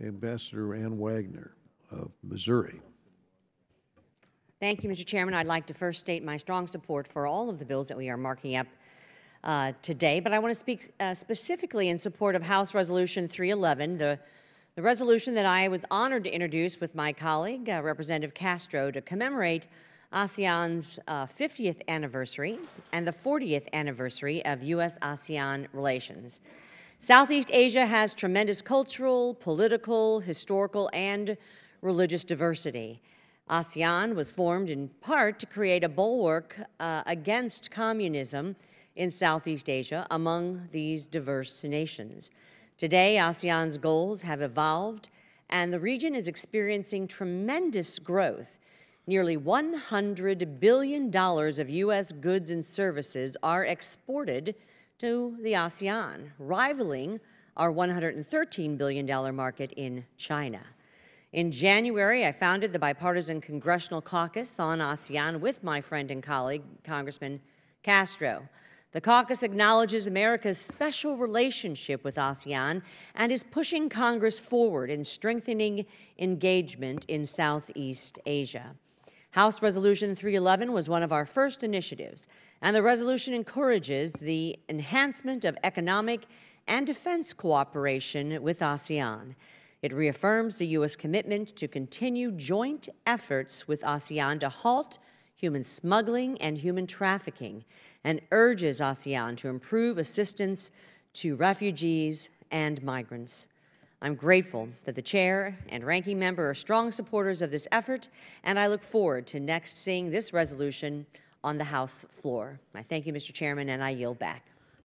Ambassador Ann Wagner of Missouri. Thank you, Mr. Chairman. I'd like to first state my strong support for all of the bills that we are marking up uh, today, but I want to speak uh, specifically in support of House Resolution 311, the, the resolution that I was honored to introduce with my colleague, uh, Representative Castro, to commemorate ASEAN's 50th uh, anniversary and the 40th anniversary of U.S. ASEAN relations. Southeast Asia has tremendous cultural, political, historical, and religious diversity. ASEAN was formed in part to create a bulwark uh, against communism in Southeast Asia among these diverse nations. Today, ASEAN's goals have evolved, and the region is experiencing tremendous growth. Nearly $100 billion of U.S. goods and services are exported to the ASEAN, rivaling our $113 billion market in China. In January, I founded the Bipartisan Congressional Caucus on ASEAN with my friend and colleague, Congressman Castro. The caucus acknowledges America's special relationship with ASEAN and is pushing Congress forward in strengthening engagement in Southeast Asia. House Resolution 311 was one of our first initiatives, and the resolution encourages the enhancement of economic and defense cooperation with ASEAN. It reaffirms the U.S. commitment to continue joint efforts with ASEAN to halt human smuggling and human trafficking and urges ASEAN to improve assistance to refugees and migrants. I'm grateful that the chair and ranking member are strong supporters of this effort, and I look forward to next seeing this resolution on the House floor. I thank you, Mr. Chairman, and I yield back.